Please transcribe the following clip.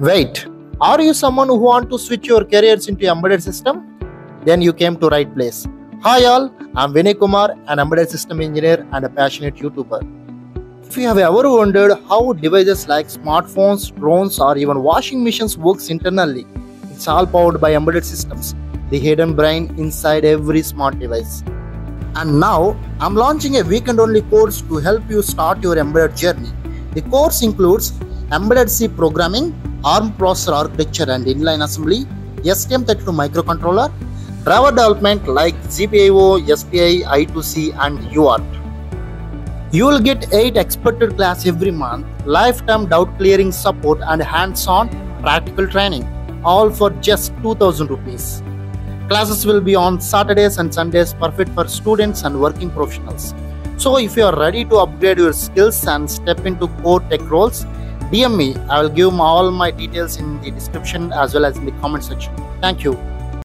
Wait, are you someone who want to switch your careers into embedded system? Then you came to right place. Hi all, I'm Vinay Kumar, an embedded system engineer and a passionate YouTuber. If you have ever wondered how devices like smartphones, drones or even washing machines works internally, it's all powered by embedded systems, the hidden brain inside every smart device. And now I'm launching a weekend only course to help you start your embedded journey. The course includes embedded C programming, ARM processor architecture and inline assembly, STM32 microcontroller, driver development like GPIO, SPI, I2C and UART. You will get 8 expected class every month, lifetime doubt clearing support and hands-on practical training, all for just 2000 rupees. Classes will be on Saturdays and Sundays, perfect for students and working professionals. So, if you are ready to upgrade your skills and step into core tech roles, DM me. I will give all my details in the description as well as in the comment section. Thank you.